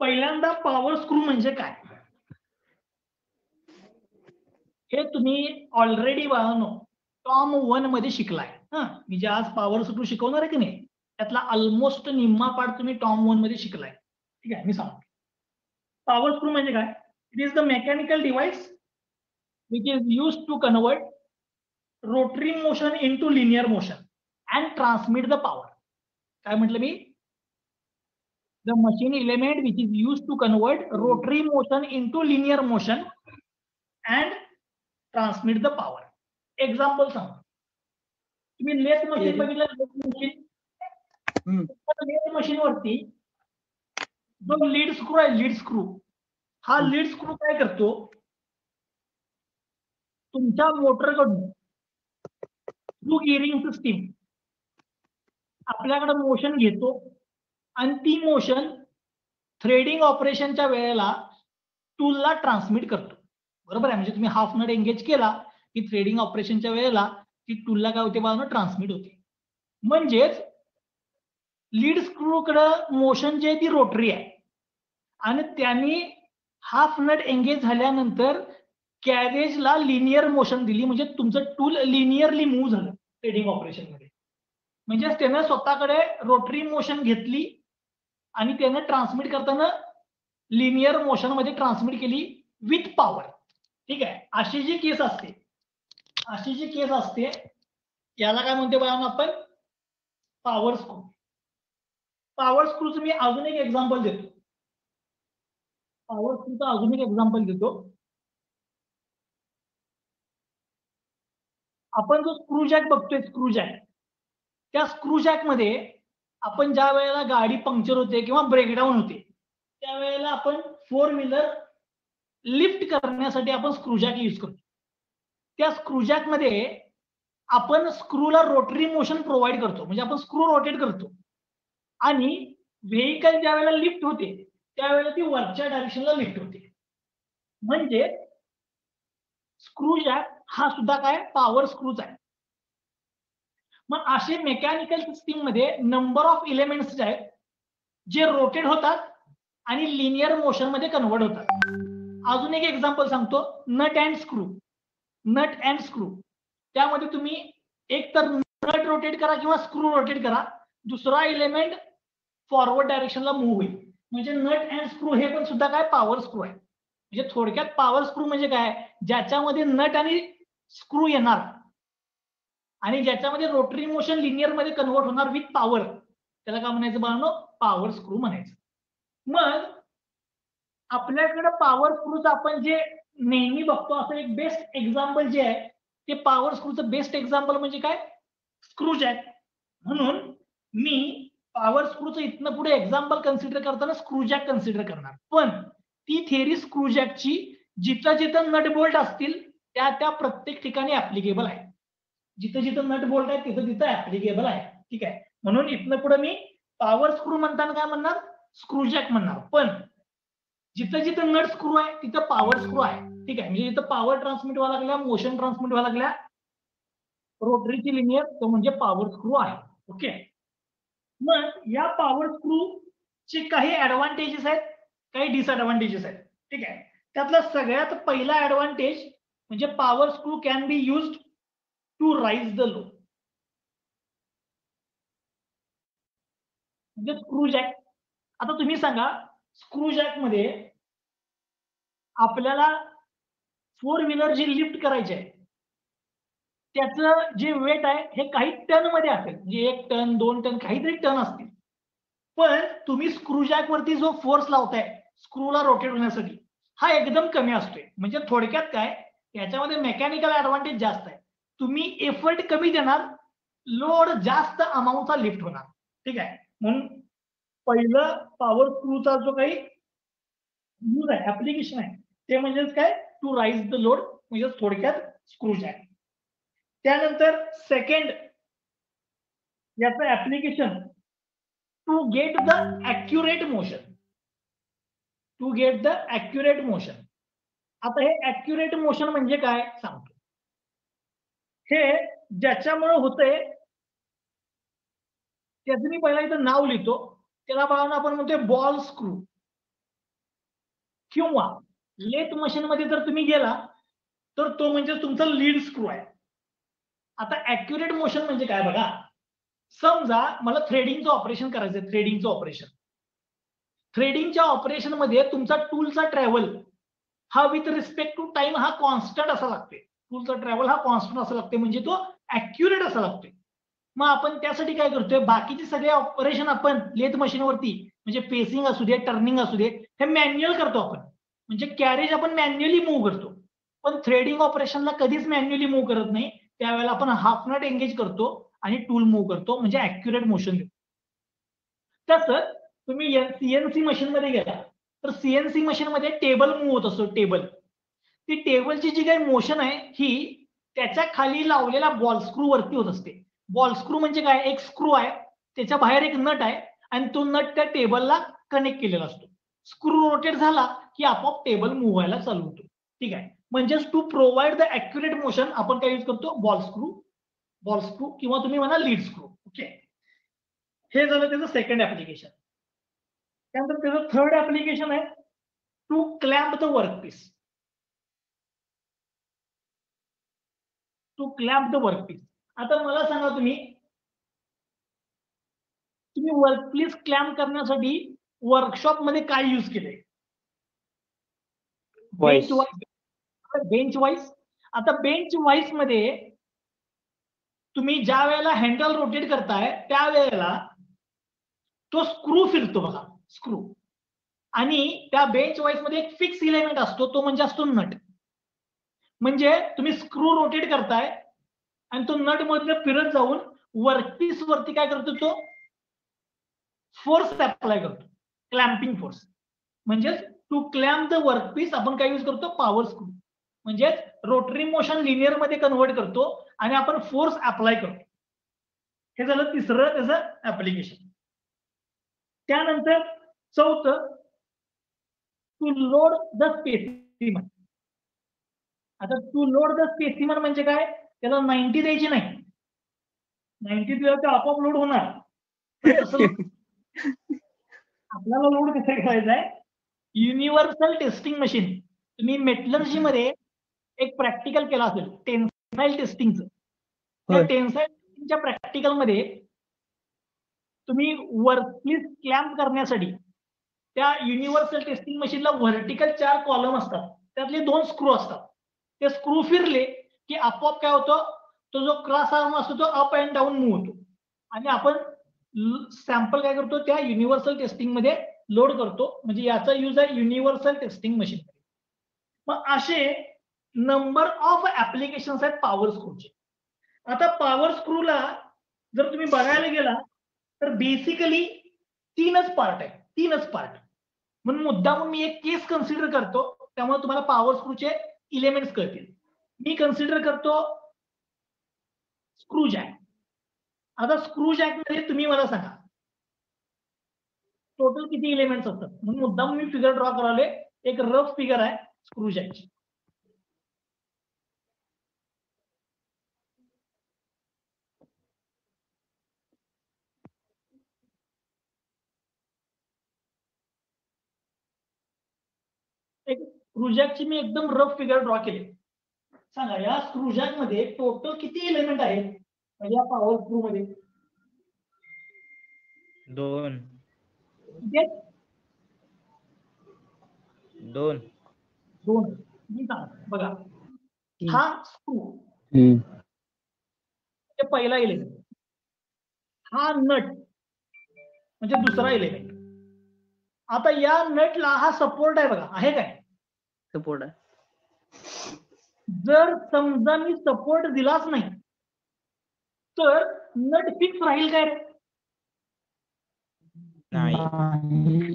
पहिल्यांदा power screw म्हणजे काय? हे तुम्ही ऑलरेडी वाहनो टॉम वनमध्ये शिकलाय. हा? मी जे आज पॉवर स्क्रू शिकवणार आहे की नाही? त्यातला ऑलमोस्ट निम्मा पार्ट तुम्ही टॉम वनमध्ये शिकलाय. ठीक आहे मी सांगतो. पॉवर स्क्रू म्हणजे काय? It is the mechanical device which is use to convert rotary motion into linear motion and transmit the power काय म्हटलं मी? The machine element which is use to convert rotary motion into linear motion and transmit the power example सांग तुम्ही lathe machine बघितलं lathe machine lathe machine वरती जो lead screw आहे lead screw हा lead screw काय करतो? तुमच्या मोटरकडून थ्रू गिअरिंग सिस्टीम आपल्याकडे मोशन घेतो. आणि ती मोशन थ्रेडिंग ऑपरेशनच्या वेळेला टूलला ट्रान्समिट करतो. बरोबर आहे? म्हणजे तुम्ही हाफ नट एंगेज केला की थ्रेडिंग ऑपरेशनच्या वेळेला ती टूलला काय होते? बाजून ट्रान्समिट होते. म्हणजेच लीड स्क्रूकडं मोशन जे आहे ती रोटरी आहे. आणि त्यांनी हाफ नट एंगेज झाल्यानंतर कॅरेजला लिनियर मोशन दिली. म्हणजे तुमचं टूल लिनियरली मूव्ह झालं ट्रेडिंग ऑपरेशनमध्ये. म्हणजेच त्यानं स्वतःकडे रोटरी मोशन घेतली आणि त्यानं ट्रान्समिट करताना लिनियर मोशनमध्ये ट्रान्समिट केली विथ पॉवर ठीक आहे? अशी जी केस असते अशी जी केस असते याला काय म्हणते बघा आपण? पॉवर स्क्रू पॉवर स्क्रूचं मी अजून एक एक्झाम्पल देतो. पॉवर स्क्रूचं अजून एक एक्झाम्पल देतो. आपण जो स्क्रू जॅक बघतोय स्क्रू जॅक त्या स्क्रू जॅकमध्ये आपण ज्या वेळेला गाडी पंक्चर होते किंवा ब्रेकडाऊन होते त्यावेळेला आपण फोर व्हीलर लिफ्ट करण्यासाठी आपण स्क्रूजॅक यूज करतो. त्या स्क्रूजॅकमध्ये आपण स्क्रूला रोटरी मोशन प्रोव्हाइड करतो. म्हणजे आपण स्क्रू रोटेट करतो. आणि व्हेकल ज्या वेळेला लिफ्ट होते त्यावेळेला ती वरच्या डायरेक्शनला लिफ्ट होते. म्हणजे स्क्रूजॅक हा सुद्धा काय? पॉवर स्क्रूच आहे. मग असे मेकॅनिकल सिस्टीममध्ये नंबर ऑफ इलेमेंट्स जे आहेत जे रोटेट होतात आणि लिनियर मोशनमध्ये कन्वर्ट होतात. अजून एक एक्झाम्पल सांगतो. Nut and screw nut and screw त्यामध्ये तुम्ही एक तर नट रोटेट करा किंवा स्क्रू रोटेट करा. दुसरा इलेमेंट फॉरवर्ड डायरेक्शनला मूव्ह होईल. म्हणजे नट अँड स्क्रू हे पण सुद्धा काय? पॉवर स्क्रू आहे. म्हणजे थोडक्यात पॉवर स्क्रू म्हणजे काय? ज्याच्यामध्ये नट आणि स्क्रू येणार. आणि ज्याच्यामध्ये रोटरी मोशन लिनियरमध्ये कन्वर्ट होणार विथ पॉवर त्याला काय म्हणायचं बाळांनो? पॉवर स्क्रू म्हणायचं. मग आपल्याकडे पॉवर स्क्रूचं आपण जे नेहमी बघतो असं एक बेस्ट एक्झाम्पल जे आहे ते पॉवर स्क्रूचं बेस्ट एक्झाम्पल म्हणजे काय? स्क्रू जॅक म्हणून मी पॉवर स्क्रूचं इथनं पुढे एक्झाम्पल कन्सिडर करताना स्क्रू जॅक कन्सिडर करणार. पण ती थेरी स्क्रू जॅकची जिथं जिथं नट बोल्ट असतील त्या त्या प्रत्येक ठिकाणी ऍप्लिकेबल आहे. जिथं जिथं नट बोल्ट आहे तिथं तिथं ऍप्लिकेबल आहे. ठीक आहे? म्हणून इथनं पुढे मी पॉवर स्क्रू म्हणताना काय म्हणणार? स्क्रू जॅक म्हणणार. पण जिथं जिथं नट स्क्रू आहे तिथं पॉवर स्क्रू आहे. ठीक आहे? म्हणजे जिथं पॉवर ट्रान्समिट व्हायला लागल्या मोशन ट्रान्समिट व्हायला लागल्या रोटरीची लिनियर तो म्हणजे पॉवर स्क्रू आहे. ओके मग या पॉवर स्क्रू चे काही ऍडव्हान्टेजेस आहेत काही डिसएडव्हान्टेजेस आहेत. ठीक आहे? त्यातला सगळ्यात पहिला ऍडव्हान्टेज म्हणजे power screw can be used to raise the load म्हणजे स्क्रू जॅक आता तुम्ही सांगा स्क्रू जॅकमध्ये आपल्याला फोर व्हीलर जी लिफ्ट करायची आहे त्याचं जे वेट आहे हे काही टनमध्ये असेल. म्हणजे एक टन दोन टन काहीतरी टन असतील. पण तुम्ही स्क्रू जॅक वरती जो फोर्स लावताय स्क्रूला रोटेट होण्यासाठी हा एकदम कमी असतोय. म्हणजे थोडक्यात काय याच्यामध्ये मेकॅनिकल ऍडव्हान्टेज जास्त आहे. तुम्ही एफर्ट कमी देणार लोड जास्त अमाऊंटचा लिफ्ट होणार. ठीक आहे? म्हणून पहिलं पॉवर स्क्रूचा जो काही यूज़ आहे ऍप्लिकेशन आहे, ते म्हणजेच काय? टू राईज द लोड म्हणजे थोडक्यात स्क्रू जॅक त्यानंतर सेकंड याचं application to get the accurate motion to get the accurate motion आता हे अॅक्युरेट मोशन म्हणजे काय? सांगतो. हे ज्याच्यामुळे होतंय त्याचं मी पहिला इथं नाव लिहितो. त्याला बघा आपण म्हणतोय बॉल स्क्रू. किंवा लेथ मशीन मध्ये जर तुम्ही गेला तर तो म्हणजे तुमचा लीड स्क्रू आहे. आता ऍक्युरेट मोशन म्हणजे काय बघा? समजा मला थ्रेडिंगचं ऑपरेशन करायचं थ्रेडिंगचं ऑपरेशन थ्रेडिंगच्या ऑपरेशनमध्ये तुमचा टूलचा ट्रॅव्हल हा विथ रिस्पेक्ट टू टाइम हा कॉन्स्टंट असा लागते टूलचा ट्रॅव्हल हा कॉन्स्टंट असा लागते म्हणजे तो अॅक्युरेट असा लागतोय. मग आपण त्यासाठी काय करतोय बाकीचे सगळे ऑपरेशन आपण लेथ मशीनवरती म्हणजे पेसिंग असू दे टर्निंग असू दे हे मॅन्युअल करतो आपण. म्हणजे कॅरेज आपण मॅन्युअली मूव्ह करतो. पण थ्रेडिंग ऑपरेशनला कधीच मॅन्युअली मूव्ह करत नाही. त्यावेळेला आपण हाफ नट एंगेज करतो आणि टूल मूव्ह करतो म्हणजे अॅक्युरेट मोशन देतो. तसं तुम्ही सीएनसी मशीनमध्ये गेला. तर सीएनसी मशीन मध्ये टेबल मूव्ह होत असतो टेबल ती टेबलची जी काही मोशन आहे ही त्याच्याखाली लावलेला बॉल स्क्रू वरती होत असते. बॉल स्क्रू म्हणजे काय? एक स्क्रू आहे त्याच्या बाहेर एक नट आहे आणि तो नट त्या टेबलला कनेक्ट केलेला असतो. स्क्रू रोटेट झाला की आपोआप टेबल मूव्ह व्हायला चालू होतो. ठीक आहे? म्हणजेच to provide the accurate motion आपण काय यूज करतो? बॉल स्क्रू बॉल स्क्रू किंवा तुम्ही म्हणा लीड स्क्रू ओके हे झालं त्याचं सेकंड ऍप्लिकेशन त्यानंतर त्याचं थर्ड ऍप्लिकेशन आहे to clamp the work piece to clamp the work piece आता मला सांगा तुम्ही तुम्ही वर्क पीस क्लॅम्प करण्यासाठी वर्कशॉपमध्ये काय यूज केले बेंच वाईज बेंच वाईज आता बेंच वाईजमध्ये तुम्ही ज्या वेळेला हँडल रोटेट करताय त्यावेळेला तो स्क्रू फिरतो बघा स्क्रू आणि त्या बेंच वाईजमध्ये एक फिक्स इलेमेंट असतो तो म्हणजे असतो नट म्हणजे तुम्ही स्क्रू रोटेट करताय आणि तो नट मधनं फिरत जाऊन वर्कपीस वरती काय करतो तो? फोर्स अप्लाय करतो. क्लॅम्पिंग फोर्स म्हणजेच टू क्लॅम्प द वर्कपीस आपण काय यूज करतो? पॉवर स्क्रू म्हणजेच रोटरी मोशन लिनियरमध्ये कन्वर्ट करतो आणि आपण फोर्स अप्लाय करतो. हे झालं तिसरं त्याचं ऍप्लिकेशन त्यानंतर चौथं टू लोड द स्पेसिमन आता टू लोड द स्पेसिमन म्हणजे काय? त्याला नाईन्टी द्यायची नाही. नाईन्टी दिलं तर आपोआप लोड होणार. आपल्याला लोड कसं करायचा आहे. युनिव्हर्सल टेस्टिंग मशीन तुम्ही मेटलर्जी मध्ये एक प्रॅक्टिकल केला असेल. टेन्साईल टेस्टिंगचं त्या टेन्साईल टेस्टिंगच्या प्रॅक्टिकलमध्ये तुम्ही वर्कपीस क्लॅम्प करण्यासाठी त्या युनिव्हर्सल टेस्टिंग मशीनला व्हर्टिकल चार कॉलम असतात. त्यातले दोन स्क्रू असतात. ते स्क्रू फिरले की आपोआप काय होतं? तो जो क्रॉस आर्म असतो तो अप अँड डाऊन मूव्ह होतो. आणि आपण सॅम्पल काय करतो? त्या युनिव्हर्सल टेस्टिंगमध्ये लोड करतो. म्हणजे याचा यूज आहे युनिव्हर्सल टेस्टिंग मशीन मग असे नंबर ऑफ ऍप्लिकेशन आहेत पॉवर स्क्रूचे आता पॉवर स्क्रूला जर तुम्ही बघायला गेला तर बेसिकली तीनच पार्ट आहे तीनच पार्ट म्हणून मुद्दा म्हणून मी एक केस कन्सिडर करतो. त्यामुळे तुम्हाला पॉवर स्क्रूचे इलेमेंट्स कळतील. मी कन्सिडर करतो स्क्रू जॅक आता स्क्रू जॅकमध्ये तुम्ही मला सांगा. टोटल किती इलेमेंट्स असतात? म्हणून मुद्दाम मी फिगर ड्रॉ करावले एक रफ फिगर आहे स्क्रू जॅकची स्क्रूजॅकची मी एकदम रफ फिगर ड्रॉ केली. सांगा या स्क्रूजॅक मध्ये टोटल किती एलिमेंट आहेत? म्हणजे या पॉवर स्क्रू मध्ये. दोन? दोन. दोन. बघा. हा स्क्रू ते पहिला एलिमेंट हा नट म्हणजे दुसरा एलिमेंट आता या नटला हा सपोर्ट आहे बघा. आहे काय? सपोर्ट आहे. जर समजा मी सपोर्ट दिलाच नाही तर नट फिक्स राहील काय रे? नाही.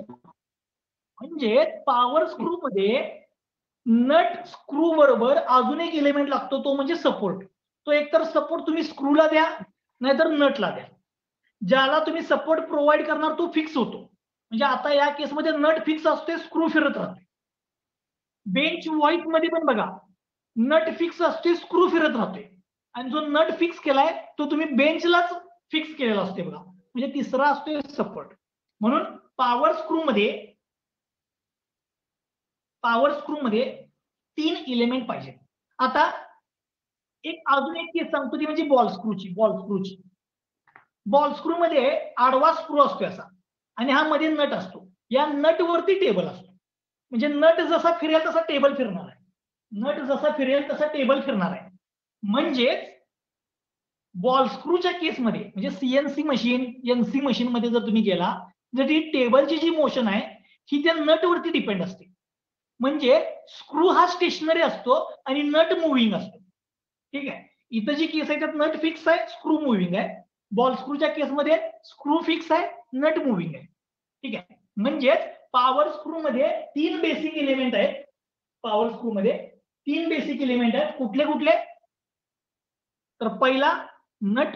म्हणजे पॉवर स्क्रू मध्ये नट स्क्रू बरोबर अजून एक एलिमेंट लागतो तो म्हणजे सपोर्ट तो एकतर सपोर्ट तुम्ही स्क्रूला द्या नाहीतर नटला द्या. ज्याला तुम्ही सपोर्ट प्रोव्हाइड करणार तो फिक्स होतो. म्हणजे आता या केसमध्ये नट फिक्स असते स्क्रू फिरत राहते बेंच व्हाईटमध्ये पण बघा नट फिक्स असते स्क्रू फिरत राहते. आणि जो नट फिक्स केलाय तो तुम्ही बेंचलाच फिक्स केलेला असते बघा. म्हणजे तिसरा असतो सपोर्ट म्हणून पॉवर स्क्रू मध्ये पॉवर स्क्रू मध्ये तीन इलेमेंट पाहिजे. आता एक अजून एक केस सांगतो ती म्हणजे बॉल स्क्रूची बॉल स्क्रूची बॉल स्क्रू मध्ये आडवा स्क्रू असतो असा. आणि हा मध्ये नट असतो. या नट वरती टेबल असतो. म्हणजे नट जसा फिरेल तसा टेबल फिरणार आहे. नट जसा फिरेल तसा टेबल फिरणार आहे. म्हणजेच बॉल स्क्रूच्या केसमध्ये म्हणजे सीएनसी मशीन एनसी मशीन मध्ये जर तुम्ही गेला तर ती टेबलची जी मोशन आहे ही त्या नट वरती डिपेंड असते. म्हणजे स्क्रू हा स्टेशनरी असतो आणि नट मुव्हिंग असतो. ठीक आहे? इथं जी केस आहे त्यात नट फिक्स आहे स्क्रू मुव्हिंग आहे. बॉल स्क्रूच्या केसमध्ये स्क्रू फिक्स आहे नट मुव्हिंग आहे. ठीक आहे? म्हणजेच पॉवर स्क्रू मध्ये तीन बेसिक इलिमेंट आहेत. पॉवर स्क्रू मध्ये तीन बेसिक इलिमेंट आहेत. कुठले कुठले? तर पहिला नट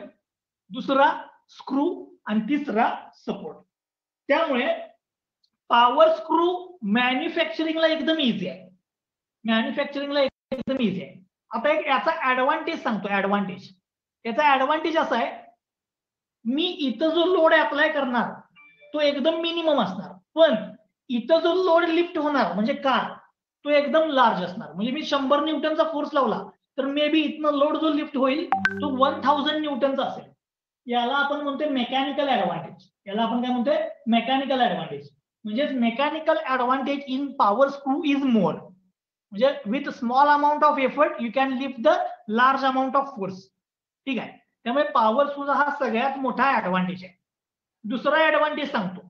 दुसरा स्क्रू आणि तिसरा सपोर्ट त्यामुळे पॉवर स्क्रू मॅन्युफॅक्चरिंगला एकदम इझी आहे. मॅन्युफॅक्चरिंगला एकदम इझी आहे. आता एक याचा ऍडव्हान्टेज सांगतो ऍडव्हान्टेज याचा ऍडव्हान्टेज असा आहे मी इथं जो लोड अप्लाय करणार तो एकदम मिनिमम असणार. पण इथं जो लोड लिफ्ट होणार म्हणजे कार तो एकदम लार्ज असणार. म्हणजे मी शंभर न्यूटनचा फोर्स लावला तर मे बी इथनं लोड जो लिफ्ट होईल तो वन थाउजंड न्यूटनचा असेल. याला आपण म्हणतोय मेकॅनिकल ऍडव्हान्टेज याला आपण काय म्हणतोय? मेकॅनिकल ऍडव्हान्टेज म्हणजेच mechanical advantage in power screw is more म्हणजे with small amount of effort you can lift the large amount of force ठीक आहे? त्यामुळे पॉवर स्क्रूचा हा सगळ्यात मोठा ऍडव्हान्टेज आहे. दुसरा ऍडव्हान्टेज सांगतो.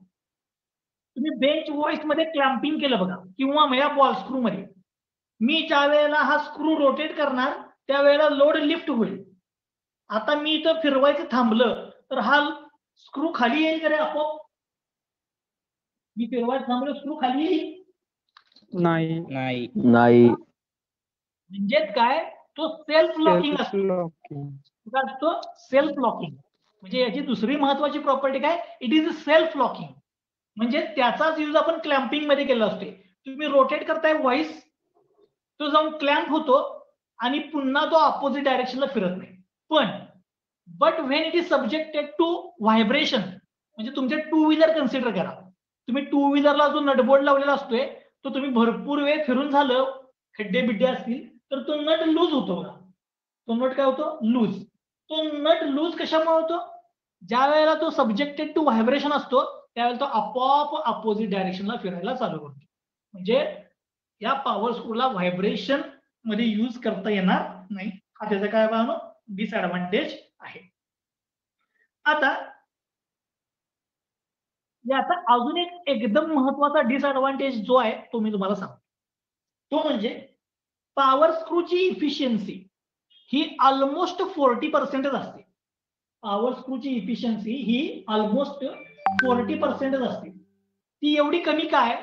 तुम्ही बेंच वॉइसमध्ये क्लॅम्पिंग केलं बघा. किंवा या बॉल स्क्रू मध्ये. मी ज्या वेळेला हा स्क्रू रोटेट करणार त्यावेळेला लोड लिफ्ट होईल. आता मी इथं फिरवायचं थांबलं तर हा स्क्रू खाली येईल का रे आपोआप? मी फिरवायचं थांबलो स्क्रू खाली येईल? नाही. नाही. नाही. म्हणजेच काय? तो सेल्फ लॉकिंग असतो? सेल्फ लॉकिंग म्हणजे याची दुसरी महत्वाची प्रॉपर्टी काय? इट इज सेल्फ लॉकिंग म्हणजे त्याचाच यूज आपण क्लॅम्पिंगमध्ये केला असतोय तुम्ही रोटेट करताय व्हॉइस तो जाऊन क्लॅम्प होतो आणि पुन्हा तो ऑपोजिट डायरेक्शनला फिरत नाही. पण but when it is subjected to vibration म्हणजे तुमचे टू व्हीलर कन्सिडर करा. तुम्ही टू व्हीलरला जो नटबोर्ड लावलेला असतोय तो तुम्ही भरपूर वेळ फिरून झालं खड्डे बिड्डे असतील तर तो नट लूज होतो बघा. तो नट काय होतो? लूज तो नट लूज कशामुळे होतो? ज्या वेळेला तो सब्जेक्टेड टू व्हायब्रेशन असतो त्यावेळेला तो आपोआप अपोजिट डायरेक्शनला फिरायला चालू करतो. म्हणजे या पॉवर स्क्रूला व्हायब्रेशनमध्ये यूज करता येणार नाही. हा त्याचा काय पाहणं डिसएडव्हान्टेज आहे. आता याचा अजून एक एकदम महत्त्वाचा डिसएडव्हान्टेज जो आहे तो मी तुम्हाला सांगतो. तो म्हणजे पॉवर स्क्रूची इफिशियन्सी ही ऑलमोस्ट फोर्टी पर्सेंटच असते. पॉवर स्क्रूची इफिशियन्सी ही ऑलमोस्ट फोर्टी पर्सेंटच असते ती एवढी कमी काय?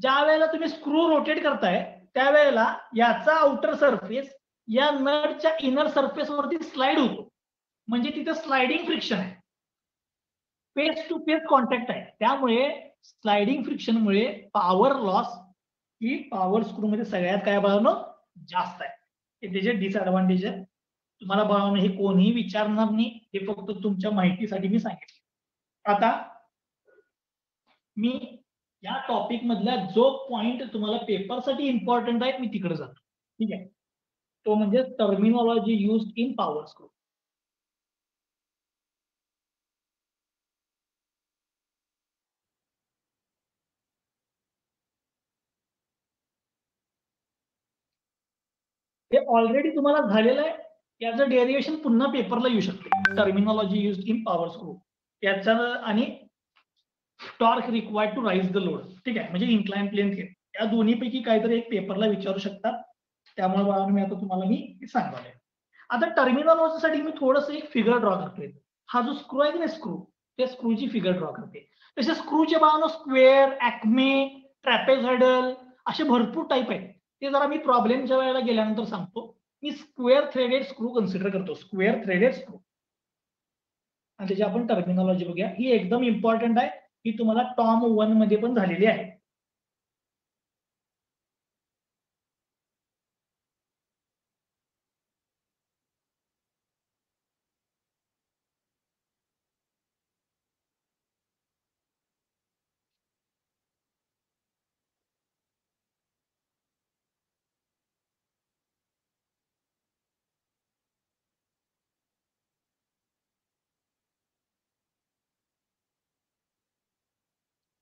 ज्या वेळेला तुम्ही स्क्रू रोटेट करताय त्यावेळेला याचा आउटर सरफेस या नटच्या इनर सरफेस वरती स्लाइड होतो. म्हणजे तिथे स्लायडिंग फ्रिक्शन आहे. फेस टू फेस कॉन्टॅक्ट आहे. त्यामुळे स्लाइडिंग फ्रिक्शनमुळे पॉवर लॉस ही पॉवर स्क्रू मध्ये सगळ्यात काय बनवणं जास्त आहे. हे त्याचे डिसएडव्हान्टेज आहे. तुम्हाला बनवणं हे कोणीही विचारणार नाही. हे फक्त तुमच्या माहितीसाठी मी सांगितलं. आता मी या टॉपिक मधला जो पॉइंट तुम्हाला पेपरसाठी इम्पॉर्टंट आहे मी तिकडे जातो. ठीक आहे? तो म्हणजे terminology use in power screw हे ऑलरेडी तुम्हाला झालेलं आहे. याचं डेरिएशन पुन्हा पेपरला येऊ शकते. Terminology use in power screw याचा आणि torque required to raise the load ठीक आहे? म्हणजे इन्क्लाइन प्लेन थिअरी या दोन्हीपैकी काहीतरी एक पेपरला विचारू शकतात त्यामुळे मी आता तुम्हाला मी सांगणार आहे. आता टर्मिनॉलॉजीसाठी मी थोडस एक फिगर ड्रॉ करतोय. हा जो स्क्रू आहे ना स्क्रू त्या स्क्रूची फिगर ड्रॉ करते तसे स्क्रूचे बाळांनो स्क्वेअर ऍक्मे ट्रॅपेझायडल असे भरपूर टाईप आहेत. ते जरा मी प्रॉब्लेमच्या वेळेला गेल्यानंतर सांगतो. मी स्क्वेअर थ्रेडेड स्क्रू कन्सिडर करतो. स्क्वेअर थ्रेडेड स्क्रू आणि त्याची आपण टर्मिनॉलॉजी बघूया. ही एकदम इम्पॉर्टंट आहे. ही तुम्हाला टॉम वनमध्ये पण झालेली आहे.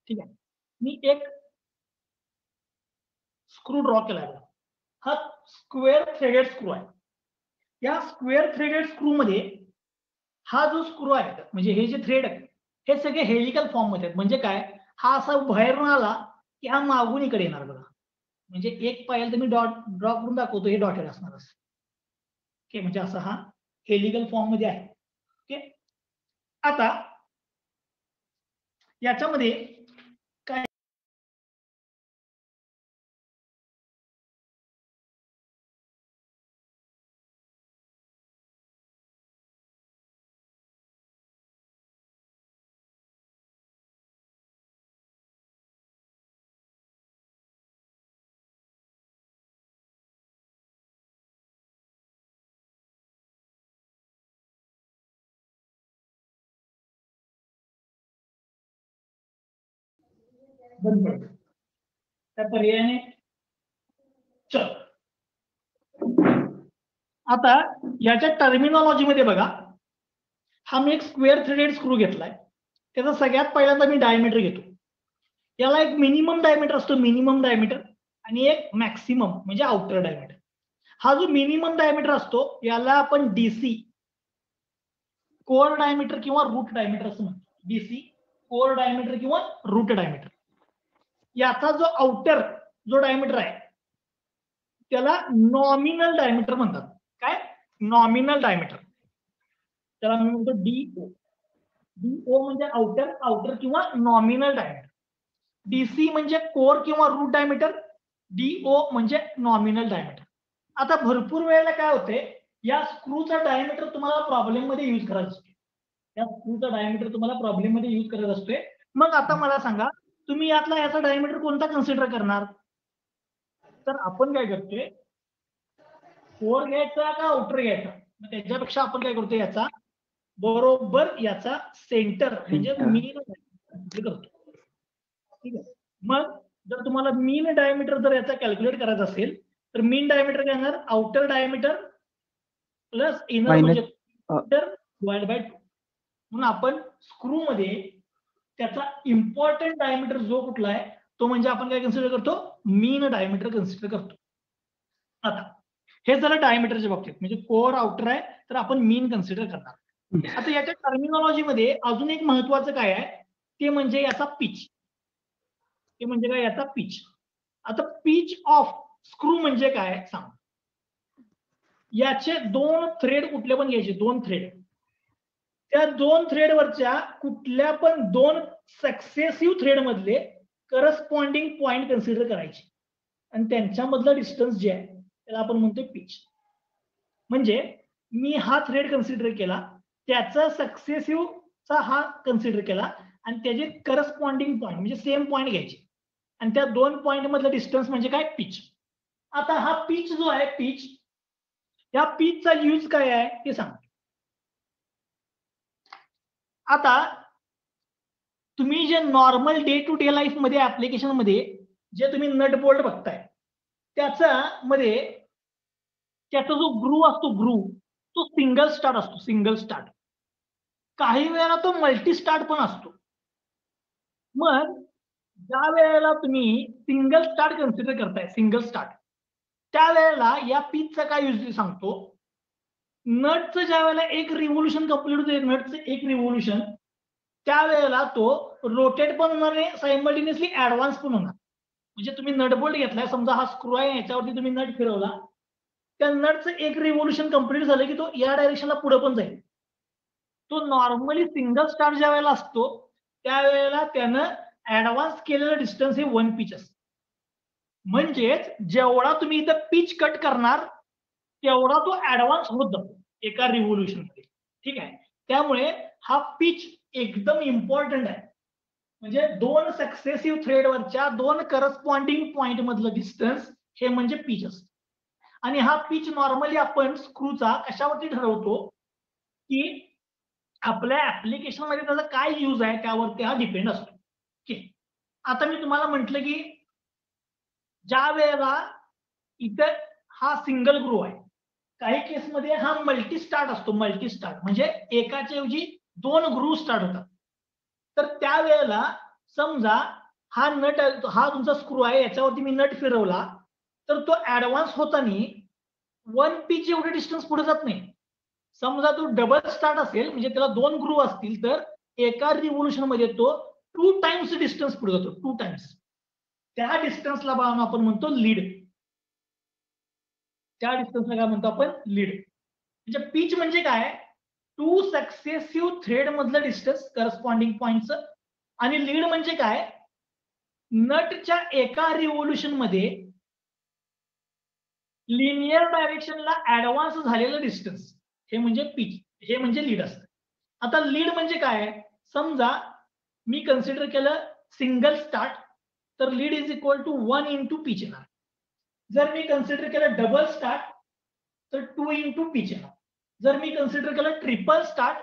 ठीक आहे. मी एक स्क्रू ड्रॉ केला आहे हा स्क्वेअर थ्रेडेड स्क्रू आहे. या स्क्वेअर थ्रेडेड स्क्रू मध्ये हा जो स्क्रू आहे म्हणजे हे जे थ्रेड आहे हे सगळे हेलिकल फॉर्ममध्ये आहेत. म्हणजे काय? हा असा बाहेरून आला की हा मागून इकडे येणार बघा. म्हणजे एक पाहिलं तर मी डॉट ड्रॉ करून दाखवतो हे डॉटेड असणार ओके म्हणजे असा हा हेलिकल फॉर्ममध्ये आहे. ओके आता याच्यामध्ये बंद पडतो त्या पर्यायाने चल. आता याच्या टर्मिनॉलॉजी मध्ये बघा. हा मी एक स्क्वेअर थ्रेडेड स्क्रू घेतलाय. त्याचा सगळ्यात पहिल्यांदा मी डायमीटर घेतो. याला एक मिनिमम डायमीटर असतो मिनिमम डायमीटर आणि एक मॅक्सिमम म्हणजे आउटर डायमीटर हा जो मिनिमम डायमीटर असतो याला आपण डीसी कोअर डायमीटर किंवा रूट डायमीटर असं म्हणतो. डीसी कोअर डायमीटर किंवा रूट डायमीटर याचा जो आउटर जो डायमीटर आहे त्याला नॉमिनल डायमीटर म्हणतात. काय? नॉमिनल डायमीटर त्याला मी म्हणतो डीओ डीओ म्हणजे आउटर आउटर किंवा नॉमिनल डायमीटर डीसी म्हणजे कोर किंवा रूट डायमीटर डीओ म्हणजे नॉमिनल डायमीटर आता भरपूर वेळेला काय होते? या स्क्रूचा डायमीटर तुम्हाला प्रॉब्लेममध्ये युज करायचा असतो या स्क्रूचा डायमीटर तुम्हाला प्रॉब्लेममध्ये युज करायचा असतोय मग आता मला सांगा तुम्ही यातला याचा डायमीटर कोणता कन्सिडर करणार? तर आपण काय करतोय? कोर घ्यायचा का आउटर घ्यायचा? मग त्याच्यापेक्षा आपण काय करतो याचा? बरोबर याचा सेंटर म्हणजे. मीन करतो ठीक आहे. मग जर तुम्हाला मीन डायमीटर जर याचा कॅल्क्युलेट करायचा असेल तर मीन डायमीटर काय येणार आउटर डायमीटर प्लस इनर म्हणजे बाय टू म्हणून आपण स्क्रू मध्ये त्याचा इम्पॉर्टंट डायमीटर जो कुठला आहे तो म्हणजे आपण काय कन्सिडर करतो? मीन डायमीटर कन्सिडर करतो. आता हे झालं डायमीटरच्या बाबतीत म्हणजे कोअर आउटर आहे तर आपण मीन कन्सिडर करणार. आता याच्या टर्मिनॉलॉजीमध्ये अजून एक महत्वाचं काय आहे? ते म्हणजे याचा पिच ते म्हणजे काय? याचा पिच आता पिच ऑफ स्क्रू म्हणजे काय? सांग. याचे दोन थ्रेड कुठले पण घ्यायचे दोन थ्रेड त्या दोन थ्रेडवरच्या कुठल्या पण दोन सक्सेसिव्ह थ्रेड मधले करस्पॉन्डिंग पॉइंट कन्सिडर करायचे. आणि त्यांच्यामधलं डिस्टन्स जे आहे त्याला आपण म्हणतोय पिच म्हणजे मी हा थ्रेड कन्सिडर केला त्याचा सक्सेसिव्हचा हा कन्सिडर केला आणि त्याचे करस्पॉन्डिंग पॉइंट म्हणजे सेम पॉइंट घ्यायचे. आणि त्या दोन पॉइंट मधलं डिस्टन्स म्हणजे काय? पिच आता हा पिच जो आहे पिच या पिचचा यूज काय आहे ते सांगतो. आता तुम्ही जे नॉर्मल डे टू डे लाईफमध्ये ऍप्लिकेशनमध्ये जे तुम्ही नट बोल्ट बघताय त्याचा मध्ये त्याचा जो ग्रू असतो ग्रू तो सिंगल स्टार्ट असतो सिंगल स्टार्ट काही वेळेला तो मल्टी स्टार्ट पण असतो. मग ज्या वेळेला तुम्ही सिंगल स्टार्ट कन्सिडर करताय सिंगल स्टार्ट त्यावेळेला या पीचचा काय युज सांगतो? नटचं ज्या वेळेला एक रिव्होल्युशन कंप्लीट होते नटचं एक रिव्होल्युशन त्यावेळेला तो रोटेट पण होणार नाही सायमल्टेनियसली ऍडव्हान्स पण होणार. म्हणजे तुम्ही नटबोल्ट घेतलाय समजा हा स्क्रू आहे याच्यावरती तुम्ही नट फिरवला त्या नटचं एक रिव्होल्युशन कंप्लीट झालं की तो या डायरेक्शनला पुढे पण जाईल. तो नॉर्मली सिंगल स्टार ज्या वेळेला असतो त्यावेळेला त्यानं ऍडव्हान्स केलेलं डिस्टन्स हे वन पिच असत. म्हणजेच जेवढा तुम्ही इथं पिच कट करणार तेवढा तो ऍडव्हान्स होत जातो एका रिव्होल्युशनमध्ये. ठीक आहे? त्यामुळे हा पिच एकदम इम्पॉर्टंट आहे. म्हणजे दोन सक्सेसिव्ह थ्रेडवरच्या दोन करस्पॉन्डिंग पॉइंट मधलं डिस्टन्स हे म्हणजे पिच असतं. आणि हा पिच नॉर्मली आपण स्क्रूचा कशावरती ठरवतो? की आपल्या ऍप्लिकेशनमध्ये त्याचा काय यूज आहे त्यावरती हा डिपेंड असतो. ओके आता मी तुम्हाला म्हटलं की ज्या वेळेला इथं हा सिंगल ग्रो आहे काही केसमध्ये हा मल्टी स्टार्ट असतो मल्टी स्टार्ट म्हणजे एकाच्या ऐवजी दोन ग्रुप स्टार्ट होतात. तर त्यावेळेला समजा हा नट हा तुमचा स्क्रू आहे याच्यावरती मी नट फिरवला तर तो ऍडव्हान्स होताना वन पीच एवढे डिस्टन्स पुढे जात नाही. समजा तो डबल स्टार्ट असेल म्हणजे त्याला दोन ग्रुव असतील तर एका रिव्होल्युशनमध्ये तो टू टाइम्स डिस्टन्स पुढे जातो टू टाइम्स त्या डिस्टन्सला आपण म्हणतो लीड त्या डिस्टन्सला काय म्हणतो आपण? लीड म्हणजे पिच म्हणजे काय? टू सक्सेसिव्ह थ्रेड मधलं डिस्टन्स करस्पॉन्डिंग पॉइंटचं आणि लीड म्हणजे काय? नटच्या एका रिव्होल्युशनमध्ये लिनियर डायरेक्शनला ऍडव्हान्स झालेलं डिस्टन्स हे म्हणजे पिच हे म्हणजे लीड असतं. आता लीड म्हणजे काय? समजा मी कन्सिडर केलं सिंगल स्टार्ट तर lead is equal to one into pitch येणार. जर मी कन्सिडर केलं डबल स्टार्ट तर टू इंटू पिच येणार जर मी कन्सिडर केलं ट्रिपल स्टार्ट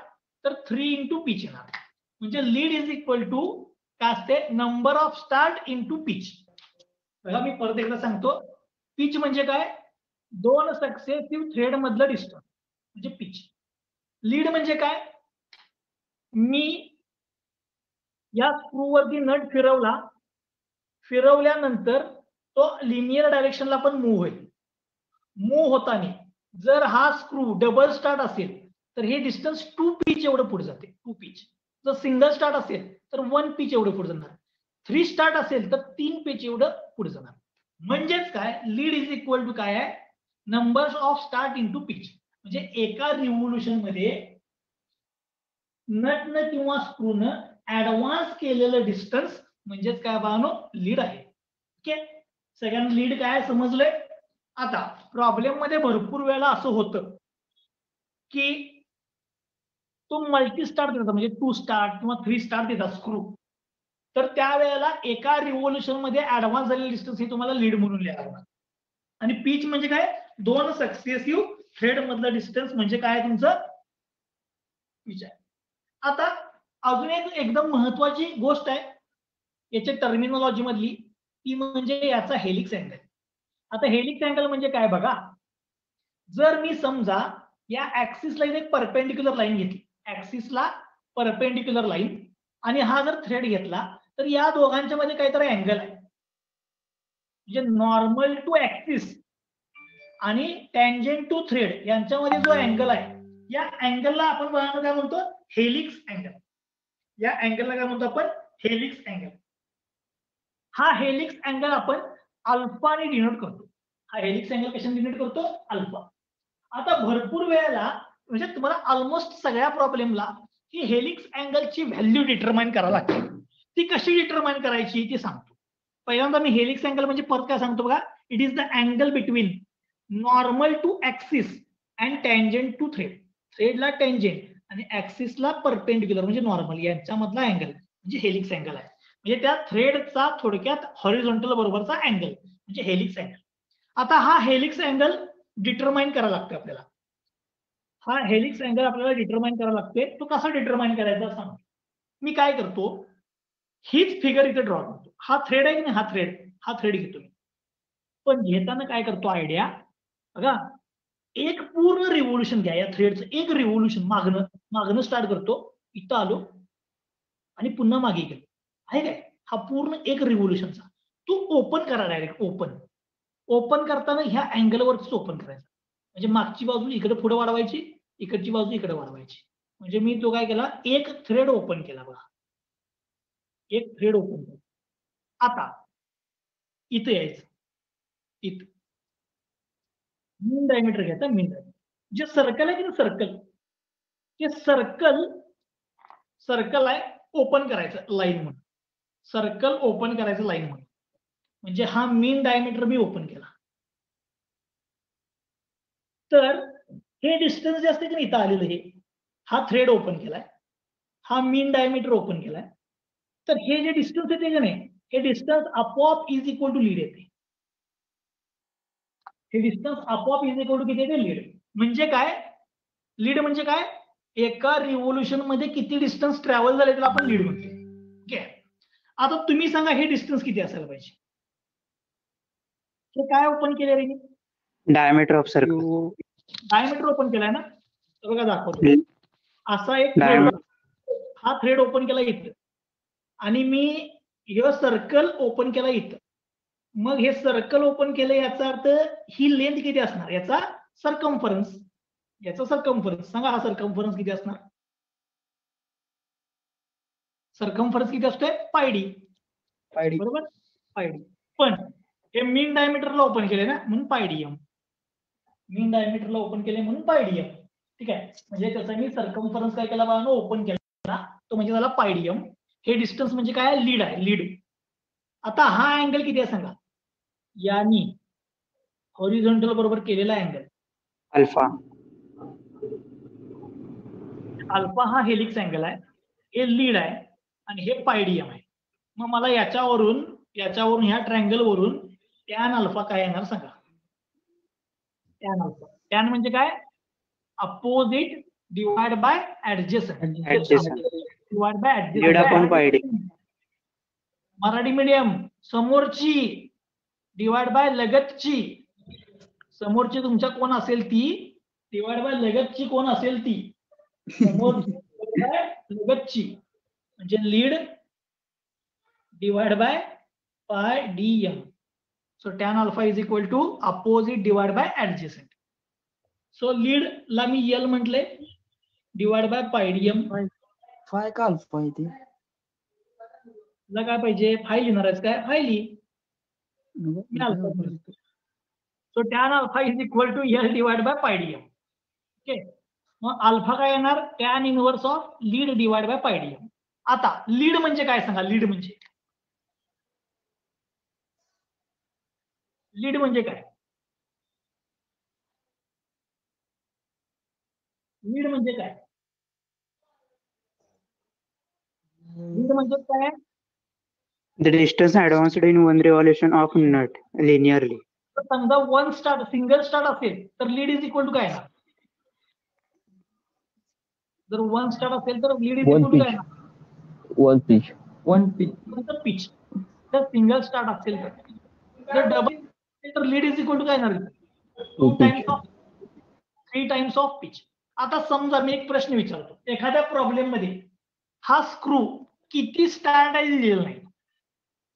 तर थ्री इंटू पिच येणार म्हणजे लीड इज इक्वल टू काय असते? Number of start into pitch बघा मी परत एकदा सांगतो. पिच म्हणजे काय? दोन सक्सेसिव्ह थ्रेड मधलं डिस्टन्स म्हणजे पिच लीड म्हणजे काय? मी या स्क्रूवरती नट फिरवला. फिरवल्यानंतर तो लिनियर डायरेक्शनला पण मूव्ह होईल. मूव्ह होताना जर हा स्क्रू डबल स्टार्ट असेल तर हे डिस्टन्स टू पीच एवढं पुढे जाते. टू पीच जर सिंगल स्टार्ट असेल तर वन पीच एवढं पुढे जाणार. थ्री स्टार्ट असेल तर तीन पीच एवढं पुढे जाणार. म्हणजेच काय? लीड इज इक्वल टू काय आहे? Number of start into pitch म्हणजे एका रिव्होल्युशनमध्ये नटनं किंवा स्क्रूनं ऍडव्हान्स केलेलं डिस्टन्स म्हणजेच काय बानो लीड आहे. ओके सगळ्यांना लीड काय समजलंय? आता प्रॉब्लेममध्ये भरपूर वेळा असं होतं की तो मल्टी स्टार देतात म्हणजे टू स्टार किंवा थ्री स्टार देतात स्क्रू तर त्यावेळेला एका रिव्होल्युशनमध्ये ऍडव्हान्स झालेली डिस्टन्स हे तुम्हाला लीड म्हणून लिहायला आणि पीच म्हणजे काय? दोन सक्सेसिव्ह थ्रेड मधलं डिस्टन्स म्हणजे काय तुमचं? पीच आहे आता अजून एक एकदम महत्वाची गोष्ट आहे. याच्या टर्मिनॉलॉजी मधली. ती म्हणजे याचा हेलिक्स अँगल आता हेलिक्स अँगल म्हणजे काय बघा? जर मी समजा या ऍक्सिस लाईन एक परपेंडिक्युलर लाईन घेतली ऍक्सिसला परपेंडिक्युलर लाईन आणि हा जर थ्रेड घेतला तर या दोघांच्या मध्ये काहीतरी अँगल आहे. म्हणजे नॉर्मल टू ऍक्सिस आणि टँजेंट टू थ्रेड यांच्यामध्ये जो अँगल आहे या अँगलला आपण काय म्हणतो? हेलिक्स अँगल या अँगलला काय म्हणतो आपण? हेलिक्स अँगल हा हेलिक्स अँगल आपण अल्फाने डिनोट करतो. हा हेलिक्स अँगल कशाने डिनोट करतो? अल्फा. आता भरपूर वेळेला म्हणजे तुम्हाला ऑलमोस्ट सगळ्या प्रॉब्लेमला ही हेलिक्स अँगलची व्हॅल्यू डिटरमाइन करावी लागते. ती कशी डिटरमाइन करायची ती सांगतो. पहिल्यांदा मी हेलिक्स अँगल म्हणजे परत काय सांगतो बघा? It is the angle between normal to axis and tangent to thread थ्रेडला tangent आणि ऍक्सिसला परपेंडिक्युलर म्हणजे नॉर्मल यांच्यामधला अँगल म्हणजे हेलिक्स अँगल आहे. म्हणजे त्या थ्रेडचा थोडक्यात हॉरिझॉन्टल बरोबरचा अँगल म्हणजे हेलिक्स अँगल आता हा हेलिक्स अँगल डिटरमाइन करावा लागतो आपल्याला. हा हेलिक्स अँगल आपल्याला डिटरमाइन करावा लागते तो कसा डिटरमाइन करायचा सांग. मी काय करतो? हीच फिगर इथे ड्रॉ करतो. हा थ्रेड आहे की नाही हा थ्रेड हा थ्रेड घेतो मी. पण घेताना काय करतो आयडिया बघा एक पूर्ण रिव्होल्युशन घ्या. या थ्रेडचं एक रिव्होल्युशन मागणं मागणं स्टार्ट करतो. इथं आलो. आणि पुन्हा मागे गेलो. आहे काय? हा पूर्ण एक रिव्होल्युशनचा तो ओपन करा डायरेक्ट ओपन ओपन करताना ह्या अँगलवरच ओपन करायचा? म्हणजे मागची बाजू इकडे पुढे वाढवायची इकडची बाजू इकडे वाढवायची. म्हणजे मी तो काय केला? एक थ्रेड ओपन केला बघा. एक थ्रेड ओपन केला. आता इथं यायचं. इथं. मेन डायमीटर घ्यायचा मेन डायमीटर जे सर्कल आहे की सर्कल ते सर्कल सर्कल आहे ओपन करायचं लाईन म्हणून. सर्कल ओपन करायचं लाईन म्हणून म्हणजे हा मेन डायमीटर मी ओपन केला. तर हे डिस्टन्स जे असते की नाही इथं आलेलं हे हा थ्रेड ओपन केलाय. हा मीन डायमीटर ओपन केलाय. तर हे जे डिस्टन्स येते का नाही हे डिस्टन्स आपोआप इज इक्वल टू लीड येते. हे डिस्टन्स आपोआप इज इक्वल टू किती येते? लीड म्हणजे काय? लीड म्हणजे काय? एका रिव्होल्युशनमध्ये किती डिस्टन्स ट्रॅव्हल झाले त्याला आपण लीड म्हणतो. ओके आता तुम्ही सांगा हे डिस्टन्स किती असायला पाहिजे? हे काय ओपन केले रे diameter of circle diameter open केलाय ना? तर बघा दाखवतो. असा एक. हा थ्रेड ओपन केला इथं. आणि मी हे सर्कल ओपन केला इथं. मग हे सर्कल ओपन केलं याचा अर्थ ही लेंथ किती असणार? याचा सरकमफरन्स याचा सरकमफरन्स सांगा हा सरकमफरन्स किती असणार? सरकमफरन्स किती असतोय? पायडी पायडी बरोबर? पायडी पण हे मीन डायमीटरला ओपन केले ना म्हणून पायडीएम मीन डायमीटरला ओपन केले म्हणून पायडीएम ठीक आहे? म्हणजे त्याचा मी सरकमफरन्स काय केला बघा ओपन केला. तो म्हणजे झाला पायडीएम हे डिस्टन्स म्हणजे काय लीड आहे. लीड आता हा अँगल किती आहे सांगा? यानी हॉरिझॉन्टल बरोबर केलेला अँगल अल्फा अल्फा हा हेलिक्स अँगल आहे. हे लीड आहे. आणि हे पायडीएम आहे. मग मला याच्यावरून याच्यावरून ह्या ट्रँगल वरून टॅन अल्फ़ा काय येणार सांगा? टॅन अल्फ़ा टॅन म्हणजे काय? Opposite divide by divide by Marathi medium समोरची डिवाइड बाय लगतची. समोरची तुमच्या कोण असेल ती? डिवाइड बाय लगतची कोण असेल ती? समोर लगतची. म्हणजे lead divide by pi D M. So tan alpha is equal to opposite divide by adjacent so lead ला मी यल म्हटले. Divide by pi D M phi का अल्फा आहे ते? ला काय पाहिजे? फाय लिहिणार आहेस काय? फाय लिही. Alpha. So tan alpha is equal to L divide by pi D M okay मग अल्फा काय येणार? Tan inverse of lead divide by pi D M आता लीड म्हणजे काय सांगा? लीड म्हणजे? लीड म्हणजे काय? लीड म्हणजे काय? लीड म्हणजे काय? The distance advanced in one revolution of nut linearly. समजा वन स्टार्ट सिंगल स्टार्ट असेल तर लीड इज़ इक्वल टू काय येणार? जर वन स्टार्ट असेल तर लीड इज़ इक्वल टू काय pitch. One pitch. One P नंतर पिच जर सिंगल स्टार्ट असेल तर. जर डबल तर लीड इज इक्वल टू काय येणार? Two times. Of three times of pitch आता समजा मी एक प्रश्न विचारतो. एखाद्या प्रॉब्लेममध्ये हा स्क्रू किती स्टँड आहे दिलेला नाही?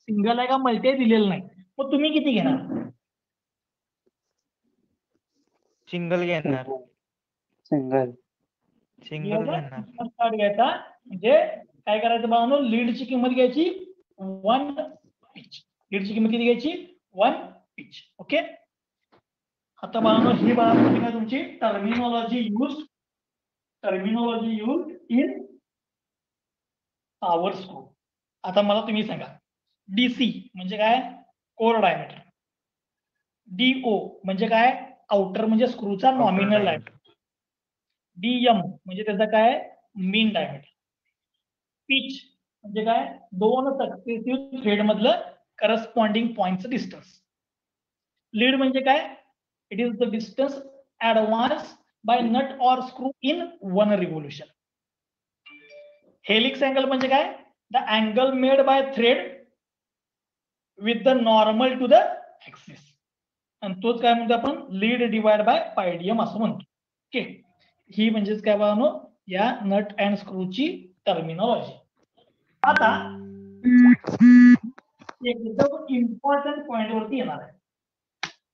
सिंगल आहे का मल्टी आहे दिलेलं नाही? मग तुम्ही किती घेणार? सिंगल घेणार. Single. सिंगल घेणार. स्टार्ट घ्यायचा. म्हणजे काय करायचं बाबांनो लीडची किंमत घ्यायची वन पिच लीडची किंमत किती घ्यायची? वन पिच ओके आता बाबांनो ही बाळा काय तुमची terminology use terminology use in power screw आता मला तुम्ही सांगा डीसी म्हणजे काय? कोर डायमीटर डीओ म्हणजे काय? आउटर म्हणजे स्क्रूचा नॉमिनल आहे डीएम म्हणजे त्याचा काय? मीन डायमीटर पिच म्हणजे काय? दोन सक्सेसिव्ह थ्रेड मधलं करस्पॉन्डिंग पॉइंटचं डिस्टन्स लीड म्हणजे काय? It is the distance advance by nut or screw in one revolution helix angle म्हणजे काय? The angle made by thread with the normal to the axis आणि तोच काय म्हणतो आपण? लीड डिवाइड बाय पायडियम असं म्हणतो. ओके ही म्हणजेच काय बघा या नट अँड स्क्रूची टर्मिनॉलॉजी आता? एकदम इम्पॉर्टंट पॉइंट वरती येणार आहे.